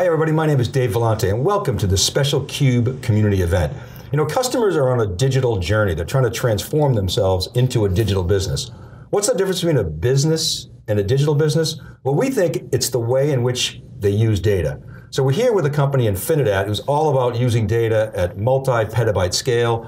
Hi, everybody. My name is Dave Vellante, and welcome to the special Cube community event. You know, customers are on a digital journey. They're trying to transform themselves into a digital business. What's the difference between a business and a digital business? Well, we think it's the way in which they use data. So we're here with a company, Infinidat, who's all about using data at multi-petabyte scale.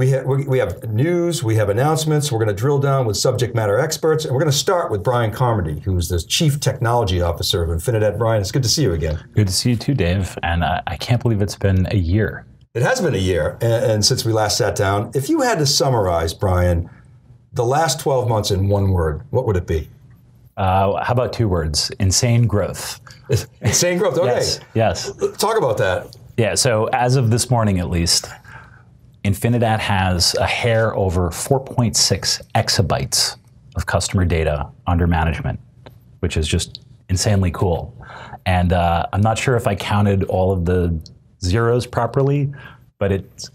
We, ha- we have news, we have announcements. We're going to drill down with subject matter experts, and we're going to start with Brian Carmody, who's the Chief Technology Officer of Infinidat. Brian, it's good to see you again. Good to see you too, Dave. And uh, I can't believe it's been a year. It has been a year, and, and since we last sat down. If you had to summarize, Brian, the last 12 months in one word, what would it be? Uh, how about two words? Insane growth. Insane growth. Okay. Yes. Yes. Talk about that. Yeah. So as of this morning, at least, Infinidat has a hair over 4.6 exabytes of customer data under management, which is just insanely cool. And uh, I'm not sure if I counted all of the zeros properly, but it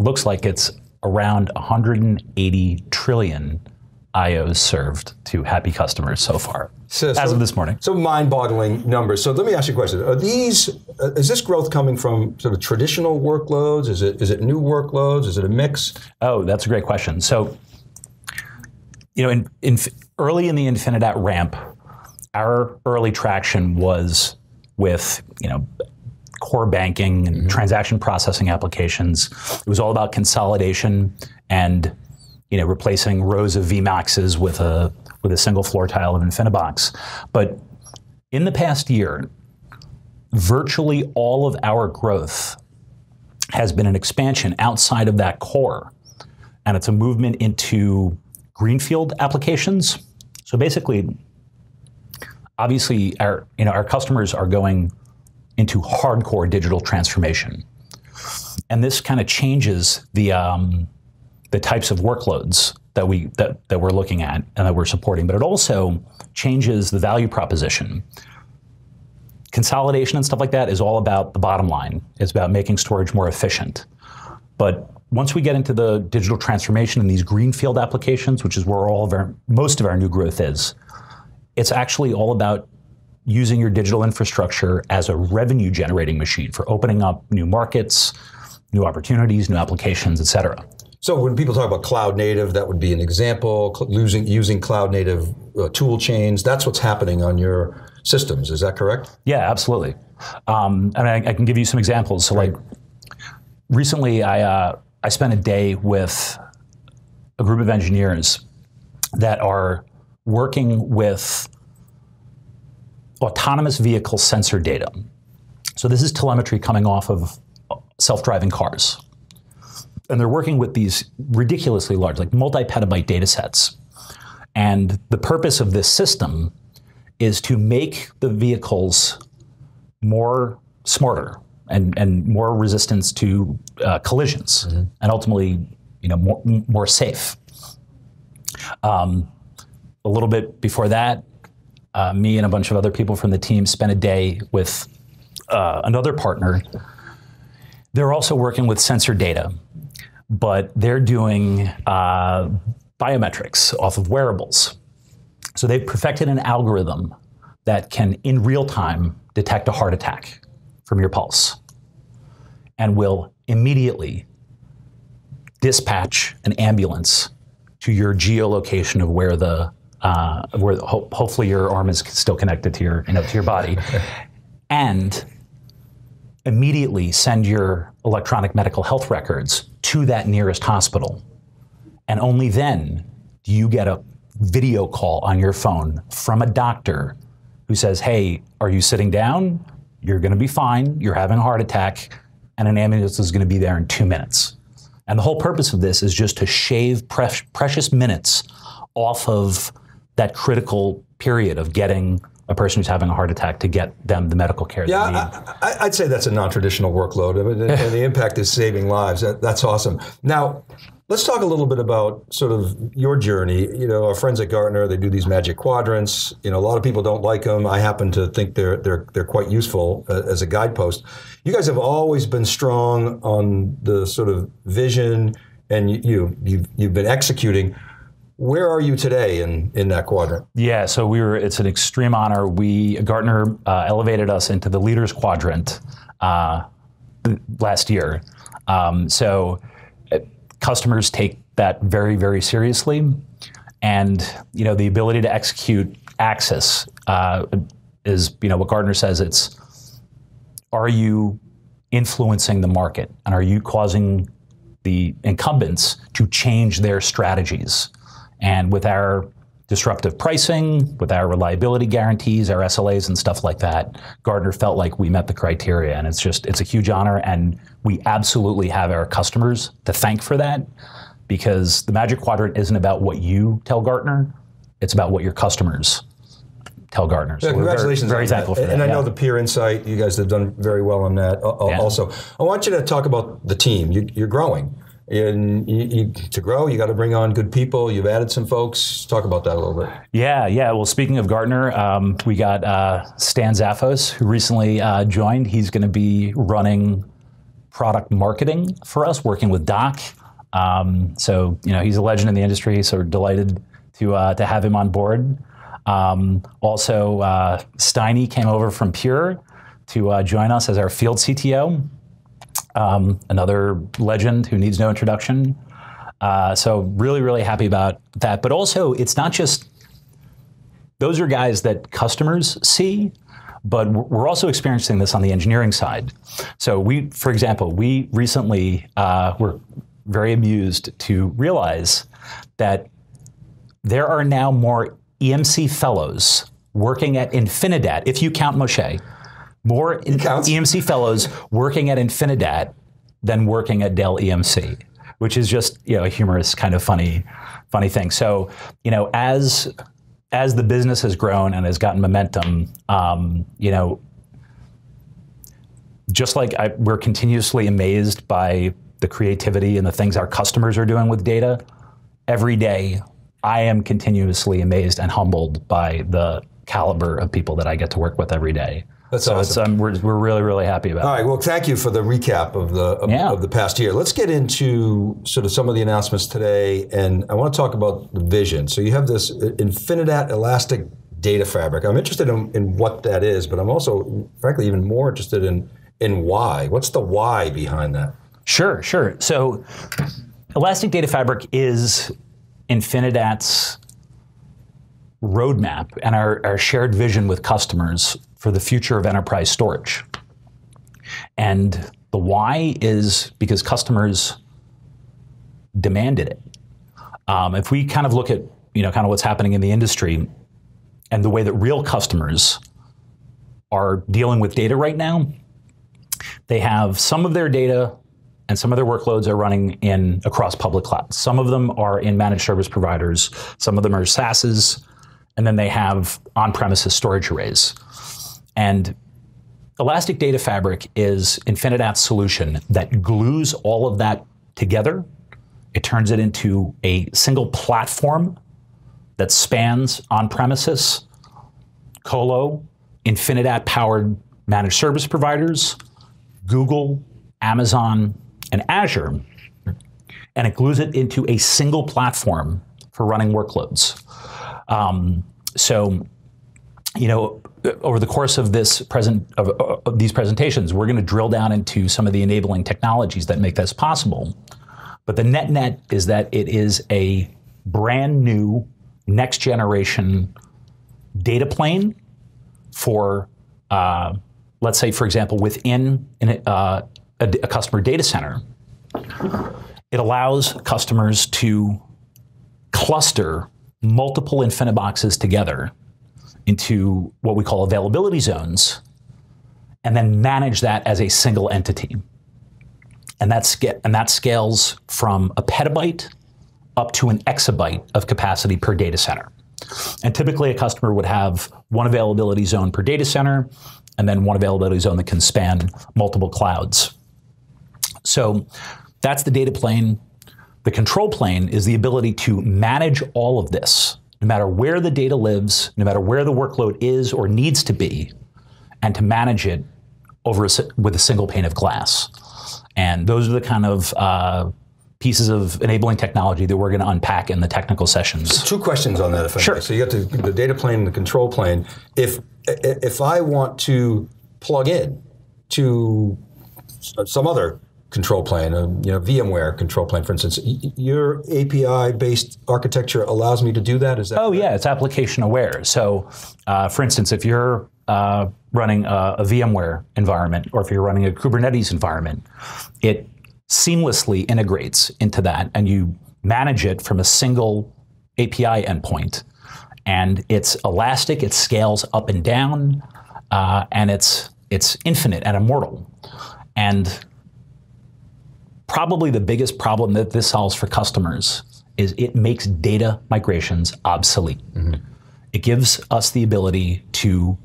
looks like it's around 180 trillion IOs served to happy customers so far, so, as so, of this morning. So mind-boggling numbers. So let me ask you a question: Are these? Uh, is this growth coming from sort of traditional workloads? Is it is it new workloads? Is it a mix? Oh, that's a great question. So, you know, in, in early in the Infinidat ramp, our early traction was with you know core banking and mm-hmm. transaction processing applications. It was all about consolidation and you know, replacing rows of VMAXs with a with a single floor tile of InfiniBox. But in the past year, virtually all of our growth has been an expansion outside of that core, and it's a movement into greenfield applications. So basically, obviously, our you know our customers are going into hardcore digital transformation, and this kind of changes the um, the types of workloads that we that, that we're looking at and that we're supporting, but it also changes the value proposition. Consolidation and stuff like that is all about the bottom line. It's about making storage more efficient. But once we get into the digital transformation and these greenfield applications, which is where all of our most of our new growth is, it's actually all about using your digital infrastructure as a revenue generating machine for opening up new markets, new opportunities, new applications, et cetera. So when people talk about cloud native, that would be an example. Using using cloud native uh, tool chains, that's what's happening on your systems. Is that correct? Yeah, absolutely. Um, and I, I, can give you some examples. So, like recently, I uh, I spent a day with a group of engineers that are working with autonomous vehicle sensor data. So this is telemetry coming off of self-driving cars and they're working with these ridiculously large, like multi-petabyte data sets. And the purpose of this system is to make the vehicles more smarter and, and more resistance to uh, collisions mm-hmm. and ultimately you know, more, more safe. Um, a little bit before that, uh, me and a bunch of other people from the team spent a day with uh, another partner. They're also working with sensor data but they're doing uh, biometrics off of wearables. So they've perfected an algorithm that can, in real time, detect a heart attack from your pulse and will immediately dispatch an ambulance to your geolocation of where the uh, where ho- hopefully your arm is still connected to your you know, to your body, and immediately send your electronic medical health records to that nearest hospital. And only then do you get a video call on your phone from a doctor who says, Hey, are you sitting down? You're going to be fine. You're having a heart attack, and an ambulance is going to be there in two minutes. And the whole purpose of this is just to shave pre- precious minutes off of that critical period of getting a person who's having a heart attack to get them the medical care yeah, they need. I, would say that's a non-traditional workload, and the impact is saving lives. That, that's awesome. Now, let's talk a little bit about sort of your journey. You know, our friends at Gartner, they do these magic quadrants. You know, a lot of people don't like them. I happen to think they're they're they're quite useful uh, as a guidepost. You guys have always been strong on the sort of vision, and you, you you've, you've been executing Where are you today in, in that quadrant? Yeah, so we were. It's an extreme honor. We Gartner uh, elevated us into the leaders quadrant uh, last year. Um, so uh, customers take that very very seriously, and you know the ability to execute access uh, is you know what Gartner says. It's are you influencing the market, and are you causing the incumbents to change their strategies? And with our disruptive pricing, with our reliability guarantees, our SLAs and stuff like that, Gartner felt like we met the criteria. And it's just, it's a huge honor. And we absolutely have our customers to thank for that because the Magic Quadrant isn't about what you tell Gartner, it's about what your customers tell Gartner. So yeah, congratulations! Very, very thankful for that. And I yeah. know the peer insight. You guys have done very well on that. Uh, uh, yeah. Also, I want you to talk about the team. You, you're growing. And you, you, to grow, you got to bring on good people. You've added some folks. Talk about that a little bit. Yeah, yeah. Well, speaking of Gartner, um, we got uh, Stan Zaffos, who recently uh, joined. He's going to be running product marketing for us, working with Doc. Um, so, you know, he's a legend in the industry. So, delighted to uh, to have him on board. Um, also, uh, Steiny came over from Pure to uh, join us as our field CTO. Um, another legend who needs no introduction. Uh, so really, really happy about that. But also, it's not just those are guys that customers see, but we're also experiencing this on the engineering side. So we, for example, we recently uh, were very amused to realize that there are now more EMC fellows working at Infinidat, if you count Moshe, more EMC fellows working at Infinidat than working at Dell EMC, which is just you know a humorous kind of funny, funny thing. So you know as as the business has grown and has gotten momentum, um, you know, just like I, we're continuously amazed by the creativity and the things our customers are doing with data, every day I am continuously amazed and humbled by the caliber of people that I get to work with every day. That's so awesome. um, we're, we're really, really happy about All right. Well, thank you for the recap of the of, Yeah. of the past year. Let's get into sort of some of the announcements today, and I want to talk about the vision. So you have this Infinidat Elastic Data Fabric. I'm interested in, in what that is, but I'm also, frankly, even more interested in in why. What's the why behind that? Sure, sure. So Elastic Data Fabric is Infinidat's roadmap and our, our shared vision with customers for the future of enterprise storage. And the why is because customers demanded it. Um, if we kind of look at you know kind of what's happening in the industry and the way that real customers are dealing with data right now, they have some of their data and some of their workloads are running in across public clouds. Some of them are in managed service providers, some of them are SaaSes, and then they have on-premises storage arrays. And Elastic Data Fabric is Infinidat's solution that glues all of that together. It turns it into a single platform that spans on-premises, colo, Infinidat-powered managed service providers, Google, Amazon, and Azure, and it glues it into a single platform for running workloads. Um, so, you know, over the course of this present of, of these presentations, we're going to drill down into some of the enabling technologies that make this possible. But the net net is that it is a brand new next generation data plane for, uh, let's say, for example, within an, uh, a, a customer data center. It allows customers to cluster multiple InfiniBoxes together into what we call availability zones, and then manage that as a single entity. And that, sca- and that scales from a petabyte up to an exabyte of capacity per data center. And typically, a customer would have one availability zone per data center, and then one availability zone that can span multiple clouds. So that's the data plane. The control plane is the ability to manage all of this, no matter where the data lives, no matter where the workload is or needs to be, and to manage it over a, with a single pane of glass. And those are the kind of uh, pieces of enabling technology that we're going to unpack in the technical sessions. Two questions on that, if I Sure. may. So you got the, the data plane and the control plane. If if I want to plug in to some other control plane, a you know VMware control plane, for instance, your API-based architecture allows me to do that. Is that? Oh yeah, it's application aware. So, uh, for instance, if you're uh, running a, a VMware environment or if you're running a Kubernetes environment, it seamlessly integrates into that, and you manage it from a single API endpoint. And it's elastic. It scales up and down, uh, and it's it's infinite and immortal. And probably the biggest problem that this solves for customers is it makes data migrations obsolete. Mm-hmm. It gives us the ability to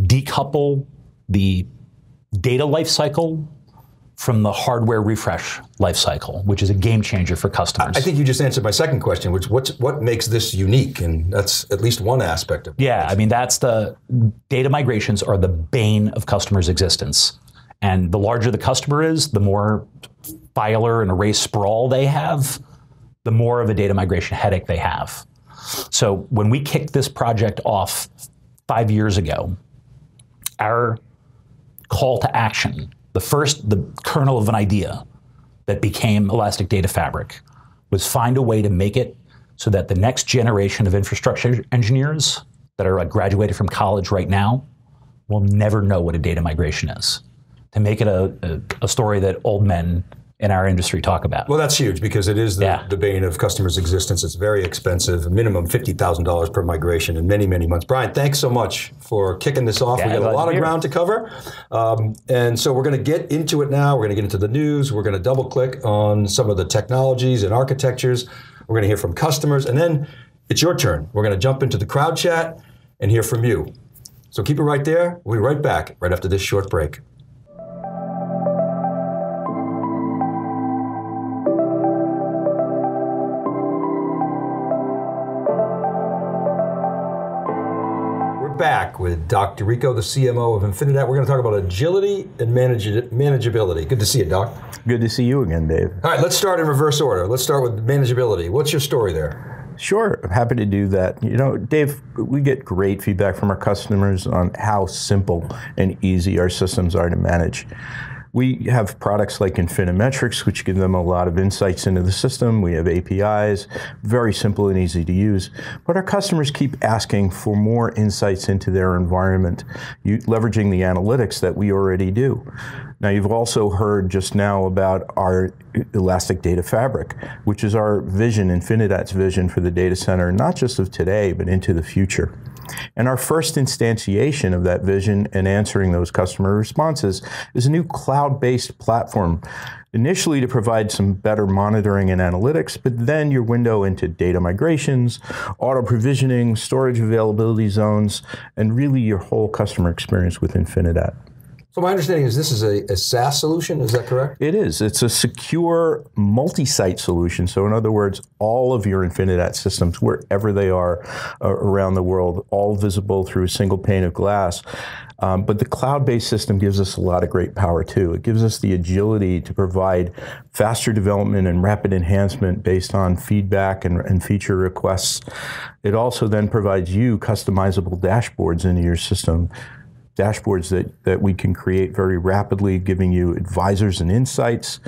decouple the data lifecycle from the hardware refresh lifecycle, which is a game changer for customers. I think you just answered my second question, which what's what makes this unique, and that's at least one aspect of it. Yeah, I mean that's the data migrations are the bane of customers' existence. And the larger the customer is, the more filer and array sprawl they have, the more of a data migration headache they have. So when we kicked this project off five years ago, our call to action, the first, the kernel of an idea that became Elastic Data Fabric, was find a way to make it so that the next generation of infrastructure engineers that are graduated from college right now will never know what a data migration is. To make it a, a, a story that old men in our industry talk about. Well, that's huge because it is the, Yeah. the bane of customers' existence. It's very expensive, minimum fifty thousand dollars per migration in many, many months. Brian, thanks so much for kicking this off. Yeah, we got a lot of ground to cover, um, and so we're going to get into it now. We're going to get into the news. We're going to double click on some of the technologies and architectures. We're going to hear from customers, and then it's your turn. We're going to jump into the crowd chat and hear from you. So keep it right there. We'll be right back right after this short break. We're back with Doc D'Errico, the CMO of Infinidat. We're going to talk about agility and manage- manageability. Good to see you, Doc. Good to see you again, Dave. All right, let's start in reverse order. Let's start with manageability. What's your story there? Sure, I'm happy to do that. You know, Dave, we get great feedback from our customers on how simple and easy our systems are to manage. We have products like Infinimetrics, which give them a lot of insights into the system. We have APIs, very simple and easy to use. But our customers keep asking for more insights into their environment, you, leveraging the analytics that we already do. Now, you've also heard just now about our Elastic Data Fabric, which is our vision, Infinidat's vision for the data center, not just of today, but into the future. And our first instantiation of that vision and answering those customer responses is a new cloud based platform. Initially, to provide some better monitoring and analytics, but then your window into data migrations, auto provisioning, storage availability zones, and really your whole customer experience with Infinidat. So my understanding is this is a, a SaaS solution. Is that correct? It is. It's a secure multi-site solution. So in other words, all of your Infinidat systems, wherever they are uh, around the world, all visible through a single pane of glass. Um, but the cloud-based system gives us a lot of great power too. It gives us the agility to provide faster development and rapid enhancement based on feedback and, and feature requests. It also then provides you customizable dashboards into your system dashboards that, that we can create very rapidly, giving you advisors and insights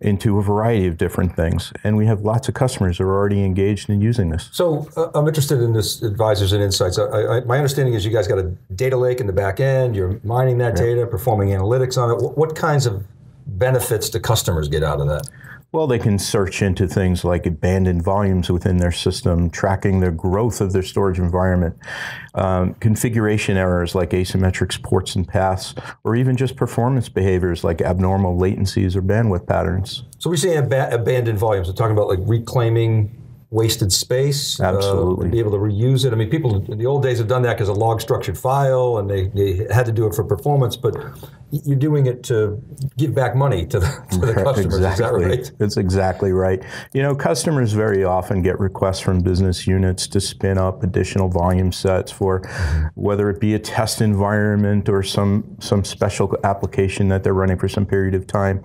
into a variety of different things. And we have lots of customers that are already engaged in using this. So uh, I'm interested in this advisors and insights. I, I, my understanding is you guys got a data lake in the back end. You're mining that data, performing analytics on it. What, what kinds of benefits do customers get out of that? Well, they can search into things like abandoned volumes within their system, tracking the growth of their storage environment, um, configuration errors like asymmetric ports and paths, or even just performance behaviors like abnormal latencies or bandwidth patterns. So we say ab- abandoned volumes. We're talking about like reclaiming wasted space. uh, Absolutely. be able to reuse it. I mean, people in the old days have done that because a log structured file, and they, they had to do it for performance. But you're doing it to give back money to the, to the customers. Is that Exactly. right? That's exactly right. You know, customers very often get requests from business units to spin up additional volume sets for whether it be a test environment or some some special application that they're running for some period of time.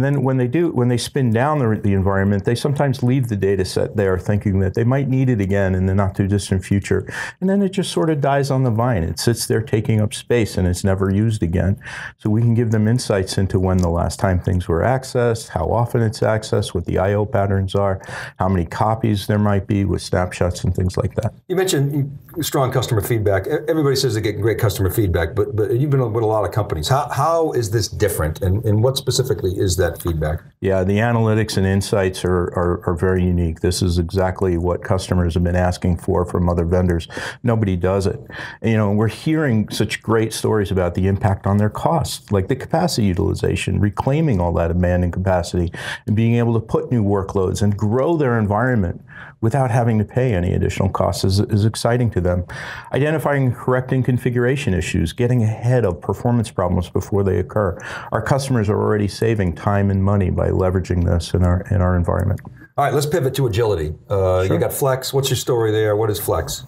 And then when they do, when they spin down the, the environment, they sometimes leave the data set there thinking that they might need it again in the not too distant future. And then it just sort of dies on the vine. It sits there taking up space and it's never used again. So we can give them insights into when the last time things were accessed, how often it's accessed, what the I.O. patterns are, how many copies there might be with snapshots and things like that. You mentioned strong customer feedback. Everybody says they're getting great customer feedback, but, but you've been with a lot of companies. How, how is this different and, and what specifically is that feedback? Yeah, the analytics and insights are, are, are, very unique. This is exactly what customers have been asking for from other vendors. Nobody does it. You know, we're hearing such great stories about the impact on their costs, like the capacity utilization, reclaiming all that demand and capacity, and being able to put new workloads and grow their environment without having to pay any additional costs is, is exciting to them. Identifying and correcting configuration issues, getting ahead of performance problems before they occur. Our customers are already saving time and money by leveraging this in our, in our environment. All right, let's pivot to agility. Uh, sure. You got Flex. What's your story there? What is Flex?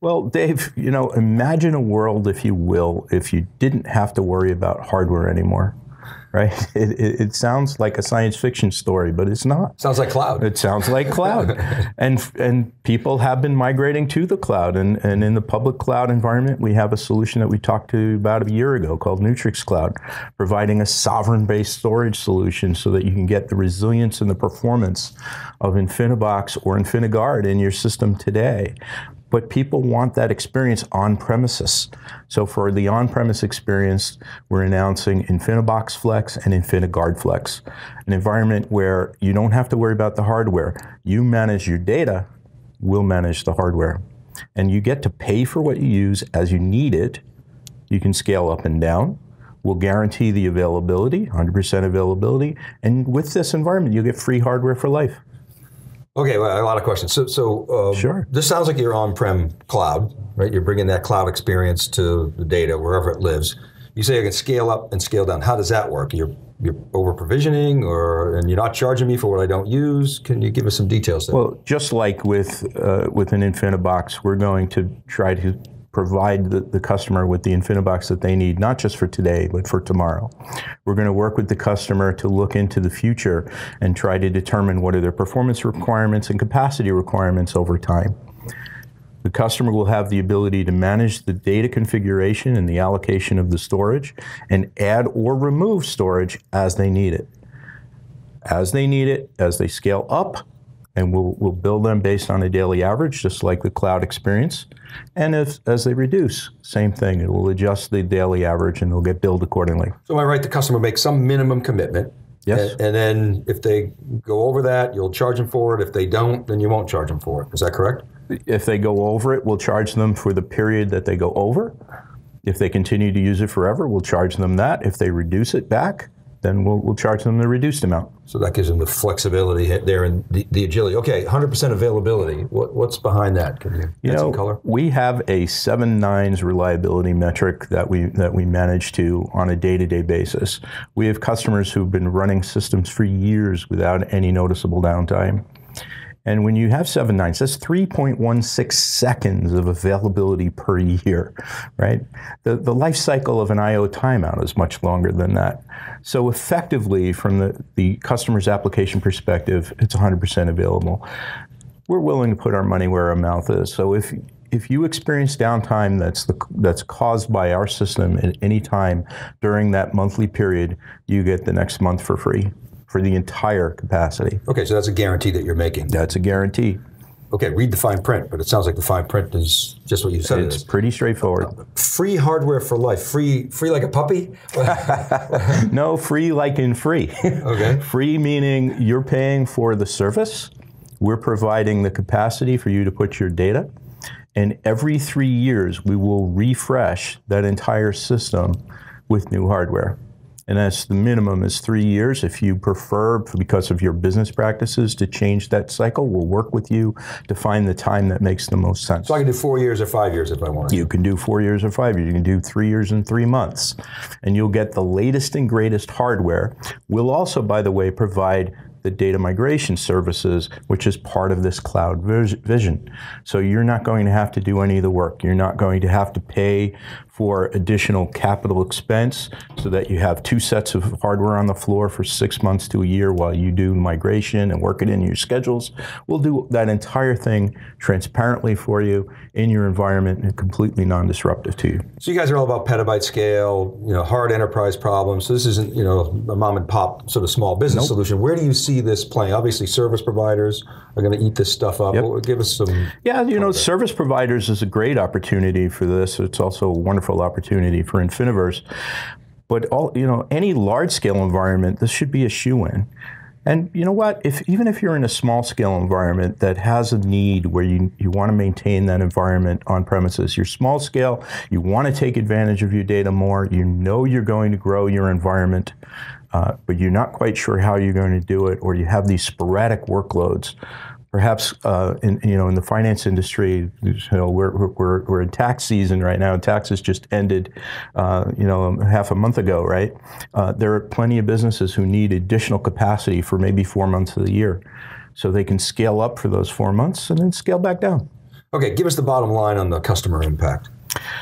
Well, Dave, you know, imagine a world, if you will, if you didn't have to worry about hardware anymore right? It, it, it, sounds like a science fiction story, but it's not. Sounds like cloud. It sounds like cloud. and and people have been migrating to the cloud. And, and in the public cloud environment, we have a solution that we talked to about a year ago called Neutrix Cloud, providing a sovereign-based storage solution so that you can get the resilience and the performance of InfiniBox or InfiniGuard in your system today but people want that experience on premises. So for the on premise experience, we're announcing InfiniBox Flex and InfiniGuard Flex, an environment where you don't have to worry about the hardware. You manage your data, we'll manage the hardware. And you get to pay for what you use as you need it. You can scale up and down. We'll guarantee the availability, 100% availability. And with this environment, you'll get free hardware for life. Okay, well, a lot of questions. So, so um, sure. This sounds like you're on-prem cloud, right? You're bringing that cloud experience to the data wherever it lives. You say I can scale up and scale down. How does that work? You're you're over provisioning, or and you're not charging me for what I don't use. Can you give us some details there? Well, just like with uh, with an InfiniBox, we're going to try to provide the, the customer with the InfiniBox that they need, not just for today, but for tomorrow. We're going to work with the customer to look into the future and try to determine what are their performance requirements and capacity requirements over time. The customer will have the ability to manage the data configuration and the allocation of the storage and add or remove storage as they need it. As they need it, as they scale up, and we'll, we'll build them based on a daily average, just like the cloud experience. And if, as they reduce, same thing. It will adjust the daily average and they'll get billed accordingly. So am I right? The customer makes some minimum commitment. Yes. And, and, then if they go over that, you'll charge them for it. If they don't, then you won't charge them for it. Is that correct? If they go over it, we'll charge them for the period that they go over. If they continue to use it forever, we'll charge them that. If they reduce it back, then we'll, we'll charge them the reduced amount. So that gives them the flexibility there and the, the agility. Okay, 100% availability. What, what's behind that? Can you, you know, color? We have a seven nines reliability metric that we that we manage to on a day-to-day basis. We have customers who've been running systems for years without any noticeable downtime. And when you have seven nines, that's 3.16 seconds of availability per year, right? The, the life cycle of an I.O. timeout is much longer than that. So effectively, from the, the customer's application perspective, it's 100% available. We're willing to put our money where our mouth is. So if if you experience downtime that's the, that's caused by our system at any time during that monthly period, you get the next month for free for the entire capacity. Okay, so that's a guarantee that you're making. That's a guarantee. Okay, read the fine print, but it sounds like the fine print is just what you said. It's pretty straightforward. Uh, free hardware for life. Free, free like a puppy. no, free like in free. Okay. free meaning you're paying for the service. We're providing the capacity for you to put your data, and every three years we will refresh that entire system with new hardware and that's the minimum is three years. If you prefer, because of your business practices, to change that cycle, we'll work with you to find the time that makes the most sense. So I can do four years or five years if I want. You can do four years or five years. You can do three years and three months, and you'll get the latest and greatest hardware. We'll also, by the way, provide the data migration services, which is part of this cloud vision. So you're not going to have to do any of the work. You're not going to have to pay for additional capital expense so that you have two sets of hardware on the floor for six months to a year while you do migration and work it in your schedules. We'll do that entire thing transparently for you in your environment and completely non-disruptive to you. So you guys are all about petabyte scale, you know, hard enterprise problems. So this isn't, you know, a mom and pop sort of small business nope. solution. Where do you see this playing? Obviously, service providers are going to eat this stuff up. Yep. Give us some. Yeah, you know, service providers is a great opportunity for this. It's also a wonderful opportunity for Infiniverse. But all you know, any large scale environment, this should be a shoe in. And you know what? If even if you're in a small scale environment that has a need where you, you want to maintain that environment on premises, you're small scale, you want to take advantage of your data more, you know you're going to grow your environment, uh, but you're not quite sure how you're going to do it, or you have these sporadic workloads perhaps uh, in you know in the finance industry, you know we're, we're, we're in tax season right now. Taxes just ended, uh, you know, half a month ago, right? Uh, there are plenty of businesses who need additional capacity for maybe four months of the year, so they can scale up for those four months and then scale back down. Okay, give us the bottom line on the customer impact.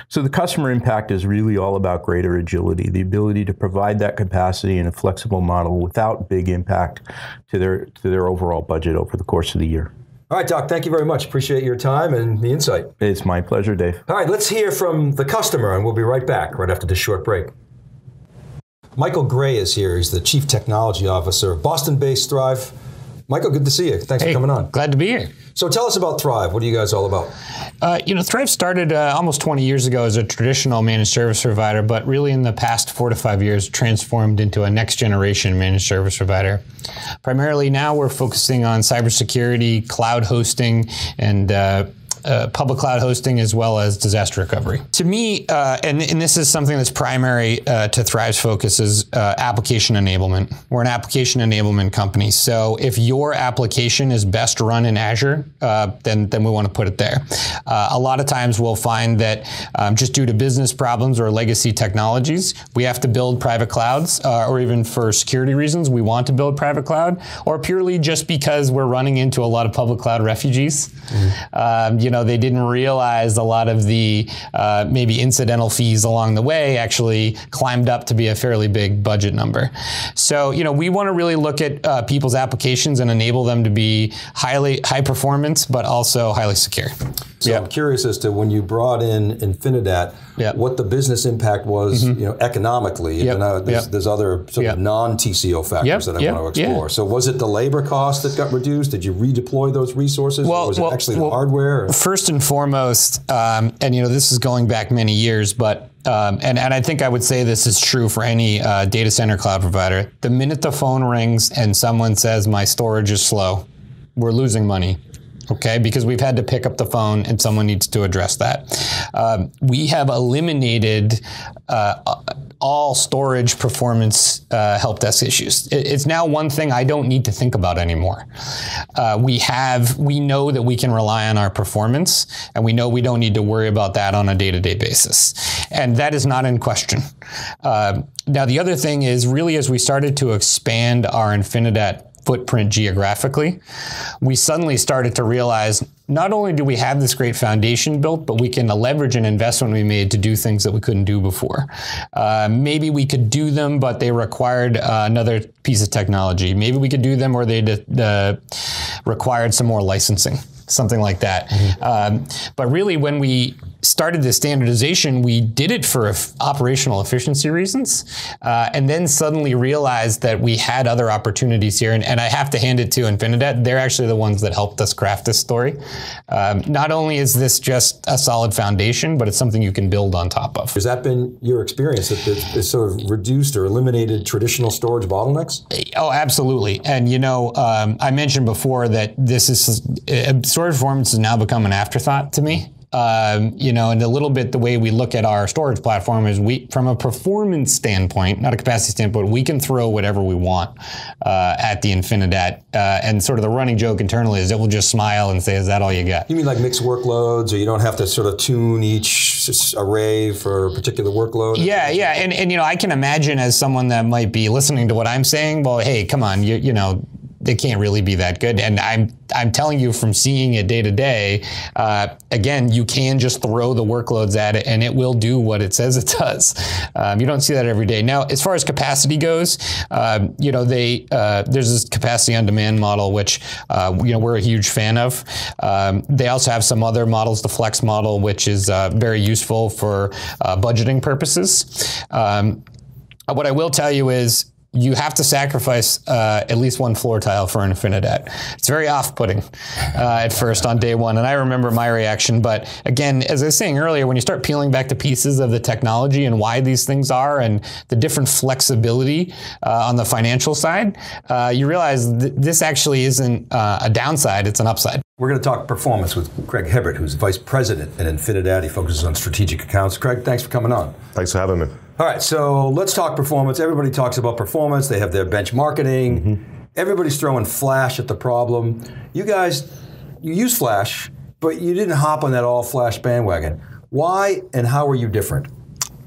So the customer impact is really all about greater agility, the ability to provide that capacity in a flexible model without big impact to their to their overall budget over the course of the year. All right, Doc, thank you very much. Appreciate your time and the insight. It's my pleasure, Dave. All right, let's hear from the customer, and we'll be right back right after this short break. Michael Gray is here. He's the Chief Technology Officer of Boston based Thrive. Michael, good to see you. Thanks hey, for coming on. Glad to be here. So tell us about Thrive. What are you guys all about? Uh, you know, Thrive started uh, almost 20 years ago as a traditional managed service provider, but really in the past four to five years transformed into a next generation managed service provider. Primarily now we're focusing on cybersecurity, cloud hosting, and uh, uh, public cloud hosting as well as disaster recovery. To me, uh, and, and, this is something that's primary uh, to Thrive's focus is uh, application enablement. We're an application enablement company. So if your application is best run in Azure, uh, then, then we want to put it there. Uh, a lot of times we'll find that um, just due to business problems or legacy technologies, we have to build private clouds, or even for security reasons, we want to build private cloud, or purely just because we're running into a lot of public cloud refugees. Mm-hmm. Um, you know, know, they didn't realize a lot of the uh, maybe incidental fees along the way actually climbed up to be a fairly big budget number. So, you know, we want to really look at uh, people's applications and enable them to be highly high performance, but also highly secure. So yep. I'm curious as to when you brought in Infinidat, yep. what the business impact was, mm-hmm. you know, economically. Yep. And there's, yep. there's, other sort of non-TCO factors that I want to explore. Yeah. So was it the labor cost that got reduced? Did you redeploy those resources? Well, or was well, it actually well, the hardware? Or? First and foremost, um, and you know, this is going back many years, but um, and, and I think I would say this is true for any uh, data center cloud provider. The minute the phone rings and someone says my storage is slow, we're losing money okay? Because we've had to pick up the phone and someone needs to address that. Um, we have eliminated uh, all storage performance uh, help desk issues. It, it's now one thing I don't need to think about anymore. Uh, we have, we know that we can rely on our performance, and we know we don't need to worry about that on a day-to-day basis, and that is not in question. Uh, now, the other thing is really as we started to expand our Infinidat footprint geographically, we suddenly started to realize not only do we have this great foundation built, but we can leverage an investment we made to do things that we couldn't do before. Uh, maybe we could do them, but they required uh, another piece of technology. Maybe we could do them, or they uh, required some more licensing something like that. Mm-hmm. Um, but really, when we started the standardization, we did it for operational efficiency reasons, uh, and then suddenly realized that we had other opportunities here. And, and, I have to hand it to Infinidat; they're actually the ones that helped us craft this story. Um, not only is this just a solid foundation, but it's something you can build on top of. Has that been your experience that it's sort of reduced or eliminated traditional storage bottlenecks? Oh, absolutely. And you know, um, I mentioned before that this is uh, storage performance has now become an afterthought to me. Um, you know, and a little bit the way we look at our storage platform is we, from a performance standpoint, not a capacity standpoint, we can throw whatever we want uh, at the Infinidat. Uh, and sort of the running joke internally is it will just smile and say, "Is that all you got?" You mean like mixed workloads, or you don't have to sort of tune each array for a particular workload? Yeah, yeah, and and you know, I can imagine as someone that might be listening to what I'm saying, well, hey, come on, you you know it can't really be that good. And I'm I'm telling you from seeing it day to day. Uh, again, you can just throw the workloads at it, and it will do what it says it does. Um, you don't see that every day. Now, as far as capacity goes, um, you know they uh, there's this capacity on demand model, which uh, you know we're a huge fan of. Um, they also have some other models, the flex model, which is uh, very useful for uh, budgeting purposes. Um, what I will tell you is you have to sacrifice uh, at least one floor tile for an Infinidat. It's very off-putting uh, at first on day one, and I remember my reaction. But again, as I was saying earlier, when you start peeling back the pieces of the technology and why these things are, and the different flexibility uh, on the financial side, uh, you realize th- this actually isn't uh, a downside; it's an upside. We're going to talk performance with Craig Hibbert, who's vice president at Infinidat. He focuses on strategic accounts. Craig, thanks for coming on. Thanks for having me. All right, so let's talk performance. Everybody talks about performance. They have their bench marketing. Mm-hmm. Everybody's throwing Flash at the problem. You guys, you use Flash, but you didn't hop on that all Flash bandwagon. Why and how are you different?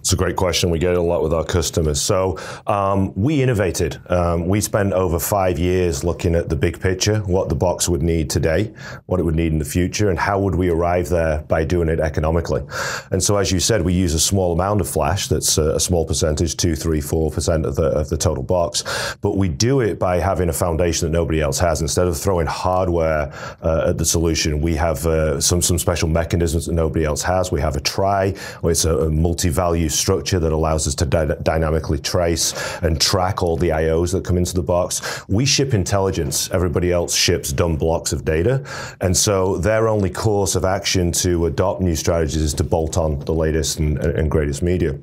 It's a great question. We get it a lot with our customers. So um, we innovated. Um, we spent over five years looking at the big picture, what the box would need today, what it would need in the future, and how would we arrive there by doing it economically. And so, as you said, we use a small amount of flash. That's a, a small percentage, two, three, four percent of the of the total box. But we do it by having a foundation that nobody else has. Instead of throwing hardware uh, at the solution, we have uh, some some special mechanisms that nobody else has. We have a trie, it's a, a multi-value structure that allows us to dy- dynamically trace and track all the IOs that come into the box. We ship intelligence. Everybody else ships dumb blocks of data. And so their only course of action to adopt new strategies is to bolt on the latest and, and greatest media.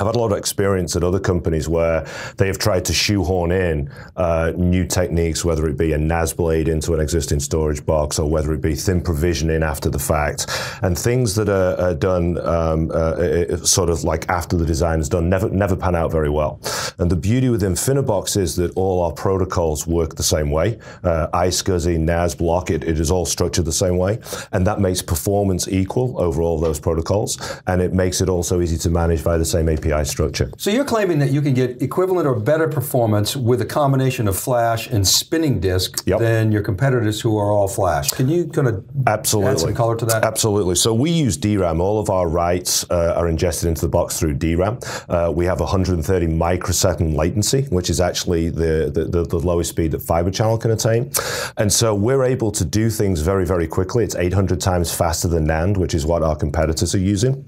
I've had a lot of experience at other companies where they have tried to shoehorn in uh, new techniques, whether it be a NAS blade into an existing storage box or whether it be thin provisioning after the fact, and things that are, are done um, uh, sort of like after the design is done never never pan out very well. And the beauty with InfiniBox is that all our protocols work the same way. Uh, iSCSI, NAS block, it, it is all structured the same way, and that makes performance equal over all those protocols, and it makes it also easy to manage by the same API API structure. So you're claiming that you can get equivalent or better performance with a combination of flash and spinning disk yep. than your competitors who are all flash. Can you kind of Absolutely. add some color to that? Absolutely. So we use DRAM. All of our writes uh, are ingested into the box through DRAM. Uh, we have 130 microsecond latency, which is actually the, the, the, the lowest speed that Fiber Channel can attain. And so we're able to do things very, very quickly. It's 800 times faster than NAND, which is what our competitors are using.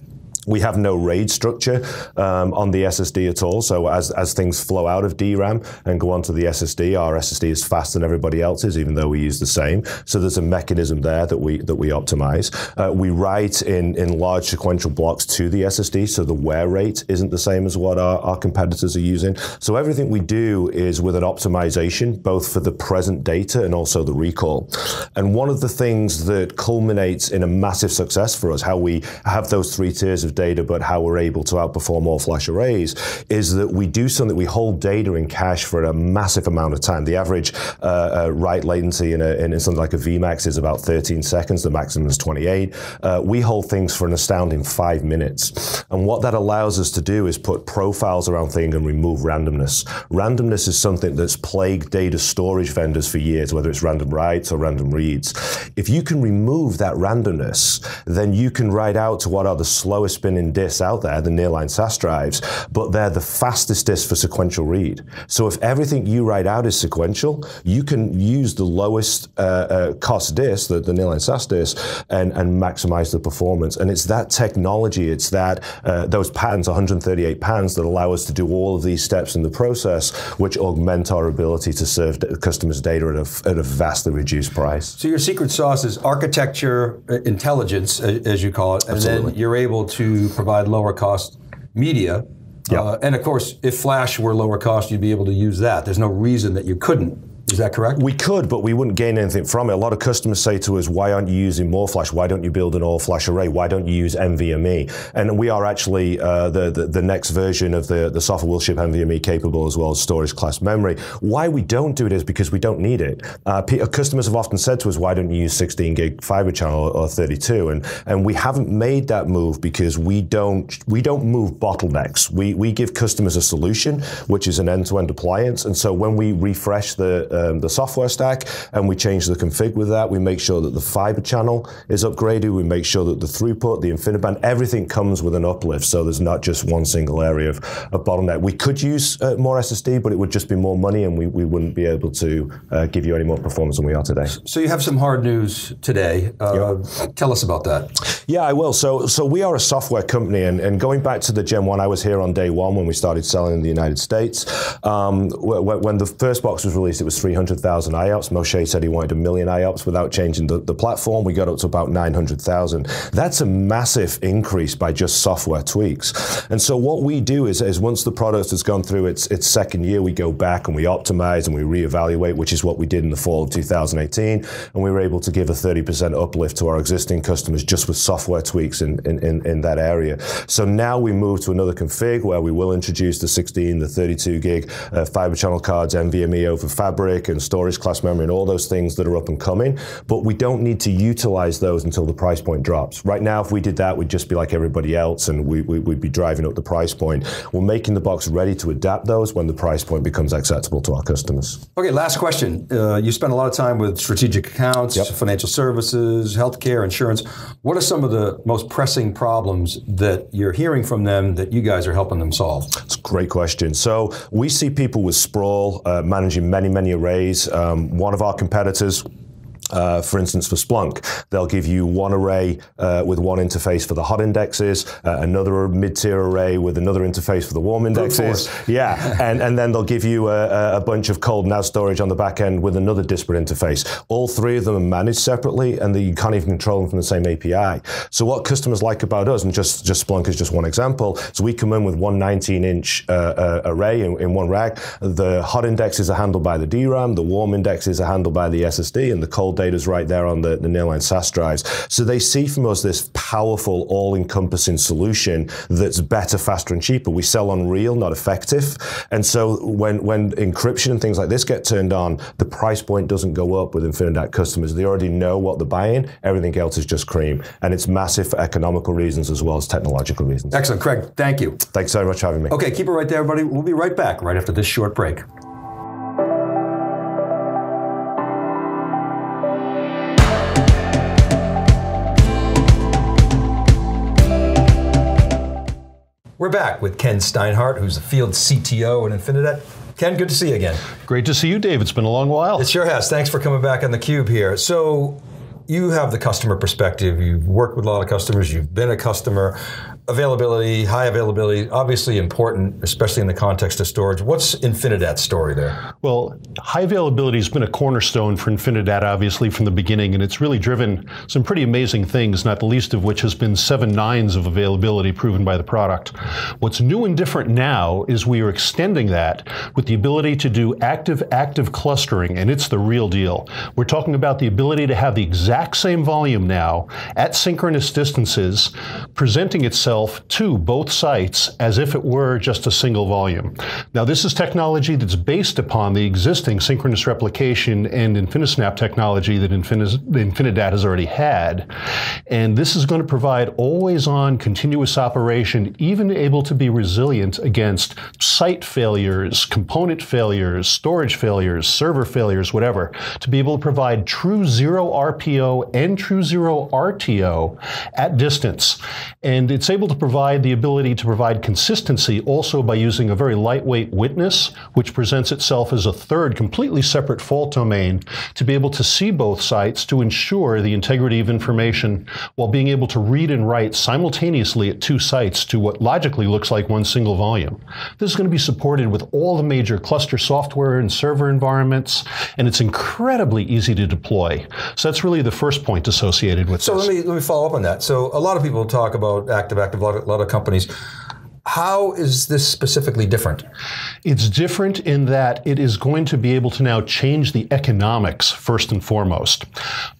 We have no RAID structure um, on the SSD at all. So as, as things flow out of DRAM and go onto the SSD, our SSD is faster than everybody else's, even though we use the same. So there's a mechanism there that we that we optimize. Uh, we write in, in large sequential blocks to the SSD, so the wear rate isn't the same as what our, our competitors are using. So everything we do is with an optimization, both for the present data and also the recall. And one of the things that culminates in a massive success for us, how we have those three tiers of data, but how we're able to outperform all flash arrays, is that we do something, we hold data in cache for a massive amount of time. The average uh, uh, write latency in, a, in something like a VMAX is about 13 seconds, the maximum is 28. Uh, we hold things for an astounding five minutes. And what that allows us to do is put profiles around things and remove randomness. Randomness is something that's plagued data storage vendors for years, whether it's random writes or random reads. If you can remove that randomness, then you can write out to what are the slowest spinning disks out there, the nearline SAS drives, but they're the fastest disks for sequential read. So if everything you write out is sequential, you can use the lowest uh, uh, cost disk, the, the nearline SAS disk, and, and maximize the performance. And it's that technology, it's that uh, those patents, 138 patents, that allow us to do all of these steps in the process, which augment our ability to serve customers' data at a, at a vastly reduced price. So your secret sauce is architecture, uh, intelligence, as you call it, and Absolutely. then you're able to provide lower cost media. Yep. Uh, and of course, if Flash were lower cost, you'd be able to use that. There's no reason that you couldn't is that correct? We could, but we wouldn't gain anything from it. A lot of customers say to us, why aren't you using more flash? Why don't you build an all flash array? Why don't you use NVMe? And we are actually uh, the, the, the next version of the, the software will ship NVMe capable as well as storage class memory. Why we don't do it is because we don't need it. Uh, uh customers have often said to us, why don't you use 16 gig fiber channel or 32? And and we haven't made that move because we don't we don't move bottlenecks. We we give customers a solution which is an end to end appliance. And so when we refresh the um, the software stack, and we change the config with that. We make sure that the fiber channel is upgraded. We make sure that the throughput, the InfiniBand, everything comes with an uplift. So there's not just one single area of, of bottleneck. We could use uh, more SSD, but it would just be more money, and we, we wouldn't be able to uh, give you any more performance than we are today. So you have some hard news today. Uh, Tell us about that. Yeah, I will. So, so we are a software company, and, and going back to the Gen One, I was here on day one when we started selling in the United States. Um, when, when the first box was released, it was 300,000 IOPS. Moshe said he wanted a million IOPS without changing the, the platform. We got up to about 900,000. That's a massive increase by just software tweaks. And so what we do is, is once the product has gone through its, its second year, we go back and we optimize and we reevaluate, which is what we did in the fall of 2018. And we were able to give a 30% uplift to our existing customers just with software tweaks in, in, in, in that area. So now we move to another config where we will introduce the 16, the 32 gig uh, fiber channel cards, NVMe over Fabric and storage class memory and all those things that are up and coming. But we don't need to utilize those until the price point drops. Right now, if we did that, we'd just be like everybody else and we, we, would be driving up the price point. We're making the box ready to adapt those when the price point becomes acceptable to our customers. Okay, last question. Uh, you spend a lot of time with strategic accounts, yep. financial services, healthcare, insurance. What are some of the most pressing problems that you're hearing from them that you guys are helping them solve? It's a great question. So we see people with sprawl uh, managing many, many arrays. Um, one of our competitors uh, for instance, for Splunk, they'll give you one array uh, with one interface for the hot indexes, uh, another mid-tier array with another interface for the warm indexes. Yeah, and, and then they'll give you a, a, bunch of cold NAS storage on the back end with another disparate interface. All three of them are managed separately, and you can't even control them from the same API. So what customers like about us, and just, just Splunk is just one example, so we come in with one 19-inch uh, uh, array in, in one rack. The hot indexes are handled by the DRAM, the warm indexes are handled by the SSD, and the cold data's right there on the, the nearline SAS drives. So they see from us this powerful, all-encompassing solution that's better, faster, and cheaper. We sell on real, not effective. And so when, when encryption and things like this get turned on, the price point doesn't go up with Infinidat customers. They already know what they're buying. Everything else is just cream. And it's massive for economical reasons as well as technological reasons. Excellent. Craig, thank you. Thanks so much for having me. Okay, keep it right there, everybody. We'll be right back right after this short break. We're back with Ken Steinhardt, who's the field CTO at Infinidat. Ken, good to see you again. Great to see you, Dave. It's been a long while. It sure has. Thanks for coming back on the Cube here. So, you have the customer perspective. You've worked with a lot of customers. You've been a customer availability, high availability, obviously important, especially in the context of storage. What's Infinidat's story there? Well, high availability has been a cornerstone for Infinidat, obviously, from the beginning, and it's really driven some pretty amazing things, not the least of which has been seven nines of availability proven by the product. What's new and different now is we are extending that with the ability to do active-active clustering, and it's the real deal. We're talking about the ability to have the exact same volume now at synchronous distances, presenting itself itself to both sites as if it were just a single volume. Now, this is technology that's based upon the existing synchronous replication and InfiniSnap technology that Infinidat has already had. And this is going to provide always on continuous operation, even able to be resilient against site failures, component failures, storage failures, server failures, whatever, to be able to provide true zero RPO and true zero RTO at distance. And it's able able to provide the ability to provide consistency also by using a very lightweight witness, which presents itself as a third completely separate fault domain to be able to see both sites to ensure the integrity of information while being able to read and write simultaneously at two sites to what logically looks like one single volume. This is going to be supported with all the major cluster software and server environments, and it's incredibly easy to deploy. So that's really the first point associated with so this. So let me, let me follow up on that. So a lot of people talk about active active a lot of, a lot of companies. How is this specifically different? It's different in that it is going to be able to now change the economics first and foremost.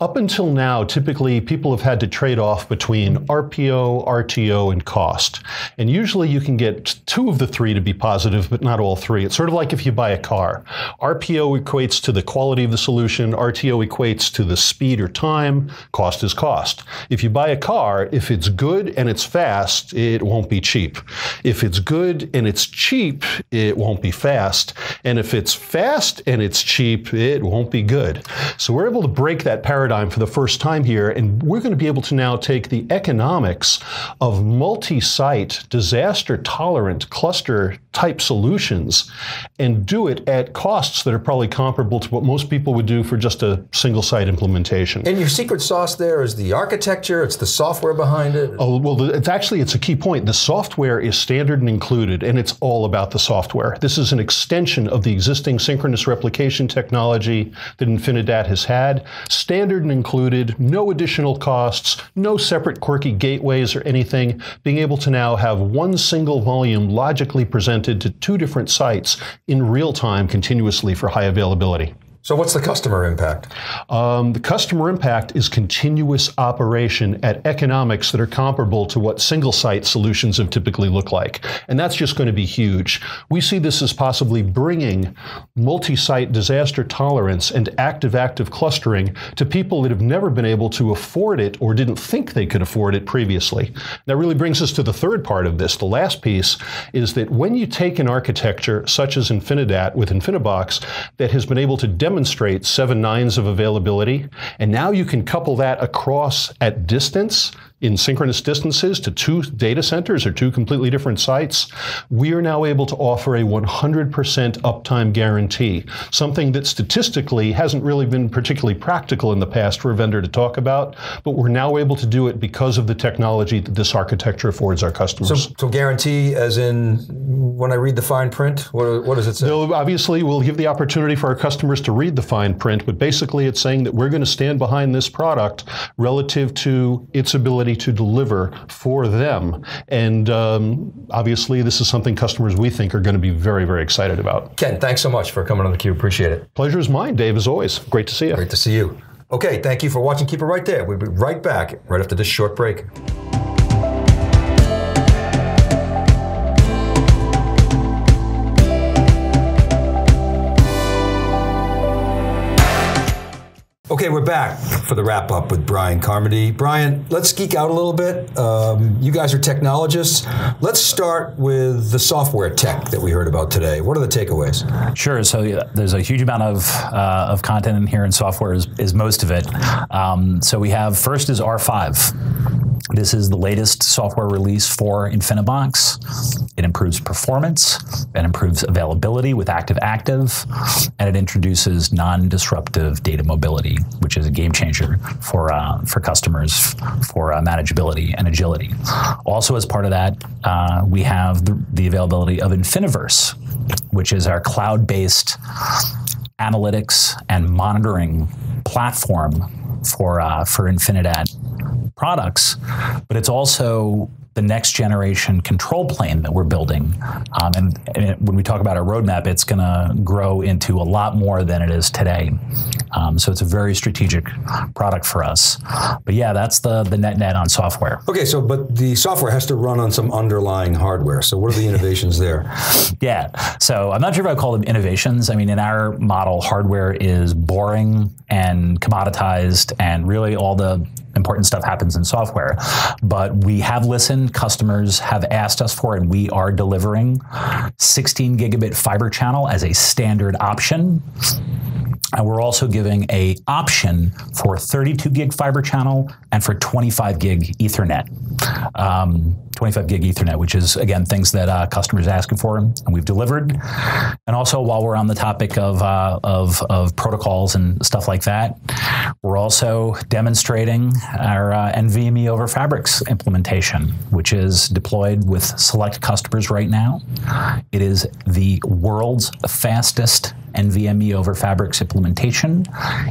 Up until now, typically people have had to trade off between RPO, RTO, and cost. And usually you can get two of the three to be positive, but not all three. It's sort of like if you buy a car. RPO equates to the quality of the solution, RTO equates to the speed or time, cost is cost. If you buy a car, if it's good and it's fast, it won't be cheap. If it's good and it's cheap, it won't be fast. And if it's fast and it's cheap, it won't be good. So we're able to break that paradigm for the first time here, and we're going to be able to now take the economics of multi site, disaster tolerant cluster type solutions and do it at costs that are probably comparable to what most people would do for just a single site implementation. And your secret sauce there is the architecture, it's the software behind it. Oh, well, it's actually it's a key point. The software is standard and included, and it's all about the software. This is an extension of the existing synchronous replication technology that Infinidat has had. Standard and included, no additional costs, no separate quirky gateways or anything. Being able to now have one single volume logically presented to two different sites in real time continuously for high availability. So, what's the customer impact? Um, the customer impact is continuous operation at economics that are comparable to what single site solutions have typically looked like. And that's just going to be huge. We see this as possibly bringing multi site disaster tolerance and active active clustering to people that have never been able to afford it or didn't think they could afford it previously. That really brings us to the third part of this. The last piece is that when you take an architecture such as Infinidat with InfiniBox that has been able to demonstrate demonstrate seven nines of availability. And now you can couple that across at distance in synchronous distances to two data centers or two completely different sites, we are now able to offer a 100% uptime guarantee, something that statistically hasn't really been particularly practical in the past for a vendor to talk about, but we're now able to do it because of the technology that this architecture affords our customers. So, so guarantee as in when I read the fine print, what, what does it say? They'll, obviously, we'll give the opportunity for our customers to read the fine print, but basically it's saying that we're going to stand behind this product relative to its ability to deliver for them. And um, obviously, this is something customers we think are going to be very, very excited about. Ken, thanks so much for coming on theCUBE. Appreciate it. Pleasure is mine, Dave, as always. Great to see you. Great to see you. Okay, thank you for watching. Keep it right there. We'll be right back right after this short break. Okay, we're back for the wrap up with Brian Carmody. Brian, let's geek out a little bit. Um, you guys are technologists. Let's start with the software tech that we heard about today. What are the takeaways? Sure. So yeah, there's a huge amount of, uh, of content in here, and software is, is most of it. Um, so we have first is R5. This is the latest software release for InfiniBox. It improves performance, it improves availability with active-active, and it introduces non-disruptive data mobility, which is a game changer for uh, for customers for uh, manageability and agility. Also, as part of that, uh, we have the, the availability of Infiniverse, which is our cloud-based analytics and monitoring platform for uh, for Infinidat products, but it's also the next generation control plane that we're building. Um, and, and, when we talk about our roadmap, it's going to grow into a lot more than it is today. Um, so it's a very strategic product for us. But yeah, that's the the net net on software. Okay, so but the software has to run on some underlying hardware. So what are the innovations there? Yeah, so I'm not sure if I call them innovations. I mean, in our model, hardware is boring and commoditized, and really all the important stuff happens in software. But we have listened, customers have asked us for, and we are delivering 16 gigabit fiber channel as a standard option. And we're also giving a option for 32 gig fiber channel and for 25 gig Ethernet. Um, 25 gig Ethernet, which is again things that uh, customers are asking for, and we've delivered. And also, while we're on the topic of, uh, of, of protocols and stuff like that, we're also demonstrating our uh, NVMe over Fabrics implementation, which is deployed with select customers right now. It is the world's fastest NVMe over Fabrics implementation.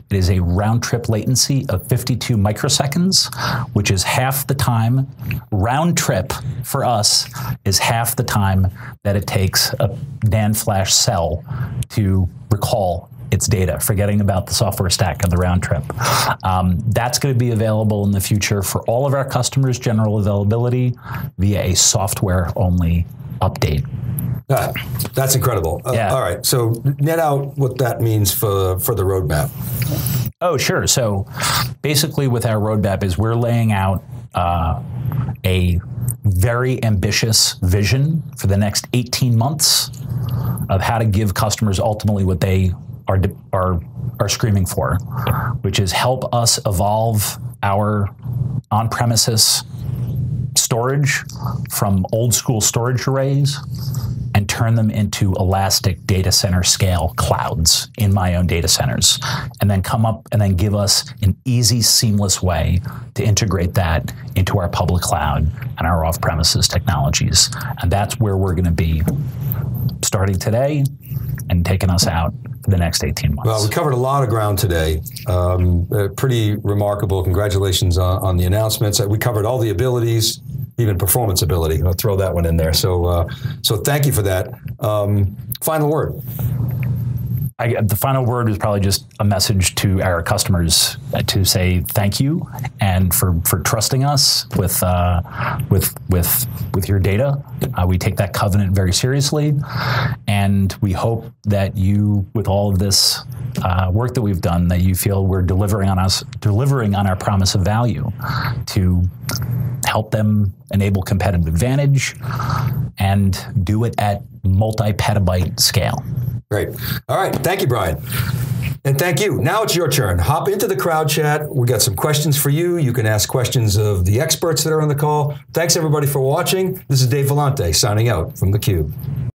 It is a round trip latency of 52 microseconds, which is half the time round trip for us is half the time that it takes a NAND flash cell to recall its data, forgetting about the software stack and the round trip. Um, that's going to be available in the future for all of our customers, general availability via a software only update. Ah, that's incredible. Uh, Yeah. all right, so net out what that means for for the roadmap. Oh, sure. So basically, with our roadmap, is we're laying out uh, a very ambitious vision for the next 18 months of how to give customers ultimately what they are are are screaming for, which is help us evolve our on-premises storage from old school storage arrays and turn them into elastic data center scale clouds in my own data centers. And then come up and then give us an easy seamless way to integrate that into our public cloud and our off-premises technologies. And that's where we're going to be starting today and taking us out for the next 18 months. Well, we covered a lot of ground today. Um, uh, pretty remarkable. Congratulations on, on, the announcements. Uh, we covered all the abilities, even performance ability. I'll throw that one in there. So, uh, so thank you for that. Um, final word. I, the final word is probably just a message to our customers to say thank you and for, for trusting us with uh, with with with your data. Uh, we take that covenant very seriously, and we hope that you, with all of this uh, work that we've done, that you feel we're delivering on us delivering on our promise of value to help them enable competitive advantage and do it at multi petabyte scale. Great. All right. Thank you, Brian. And thank you. Now it's your turn. Hop into the crowd chat. We got some questions for you. You can ask questions of the experts that are on the call. Thanks everybody for watching. This is Dave Vellante signing out from theCUBE.